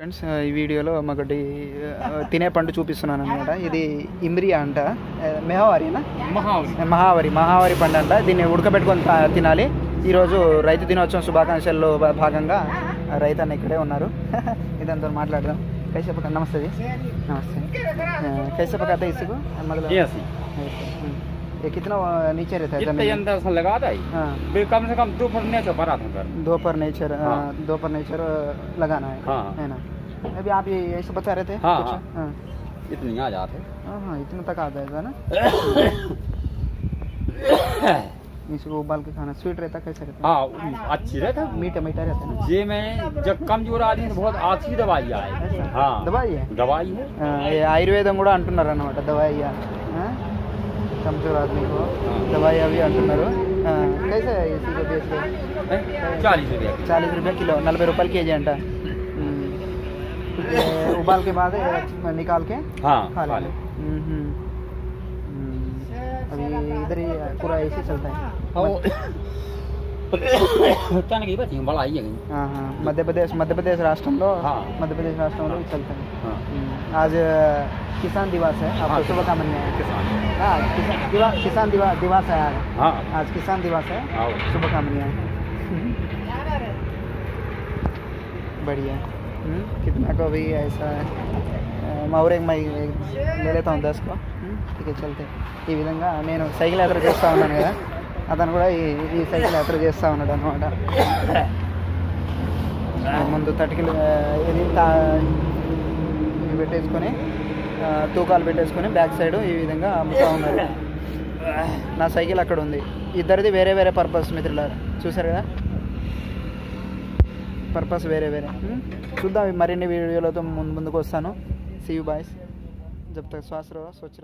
Friends ఈ వీడియోలో మాకటి తినే పండు చూపిస్తున్నాను అనమాట. ఇది ఇమ్రియా అంట. మెహావరినా మహావరి మహావరి. పండు అంట. దీన్ని ఉడకబెట్టుకొని తినాలి. ఈరోజు రైతు దినోత్సవం శుభాకాంక్షల్లో భాగంగా రైతు అన్న ఇక్కడే ఉన్నారు. ఇదంతా మాట్లాడదాం. కైసేప నమస్తే. నమస్తే. కైసపక ఇసుకు మొదలు पकाते हैं इसको मतलब ये ऐसी ऐसे, हम्म। ये कितना आ, नीचे रहता है जितने जमीन अंदर से लगा दे हाँ बे कम से कम दो फुटने से बड़ा था कर दो पर नेचर हाँ। दो पर नेचर लगाना है हाँ। है ना अभी आप ये ऐसे बता रहे थे हाँ, कुछ? हाँ। हाँ इतनी आ जाते हाँ हाँ इतना तक आ जाएगा ना इसको उबाल के खाना स्वीट रहता कैसे रहता हाँ अच्छी रहता मीठा मीठा रहता है ना जे में जब कमजोर आदमी तो बहुत अच्छी दवाई आए ऐसा? हाँ दवाई है दवाई है ఆ, ఈ ఆయుర్వేదం కూడా అంటున్నారు అన్నమాట దవాయి कमज़ोर हाँ। आदमी को दवाई अभी अंतर कैसे है इसी को बेच के? चालीस रुपया चालीस रुपया किलो नलबे रुपये के जी अंटा उबाल के बाद निकाल के? हाँ, खा ले हम्म। अभी इधर ही पूरा ऐसे चलता है। हाँ, तन की बची बड़ा ही है कहीं। हाँ हाँ मध्य प्रदेश मध्य प्रदेश రాష్ట్రంలో हाँ। मध्य प्रदेश రాష్ట్రంలో ఇది चलता है हाँ हम्म। आज किसान दिवस है आपको हाँ, शुभकामनाएं हैं किसान हाँ किसान दिवा- किसान दिवा- दिवस है आज हाँ आज किसान दिवस है आओ शुभकामनाएं बढ़िया हम्म, कितना को भी ऐसा है आ, मैं और एक मैं ले लेता हूँ दस को हम्म, ठीक है चलते ఈ విధంగా నేను సైకిల్ యాత్ర చేస్తూ ఉన్నాను కదా అతను కూడా ఈ ఈ సైకిల్ యాత్ర చేస్తూ ఉన్నాడు అనమాట ముందు తటికలు ఇది తా- ఇవి పెట్టేసుకొని తూకాలు పెట్టేసుకొని బ్యాక్ సైడ్ ఈ విధంగా అమ్ముతూ ఉన్నారు. నా సైకిల్ అక్కడ ఉంది. ఇద్దరిది వేరే వేరే పర్పస్ మిత్రులారు. చూసారు కదా? పర్పస్ వేరే వేరే. చూద్దాం మరిన్ని వీడియోలతో ముందు ముందుకు వస్తాను. సీ యూ బాయ్స్ జబ్ తక్ శ్వాస స్వచ్ఛ